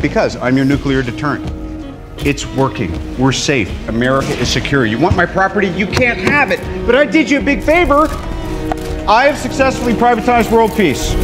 Because I'm your nuclear deterrent. It's working. We're safe. America is secure. You want my property? You can't have it. But I did you a big favor. I have successfully privatized world peace.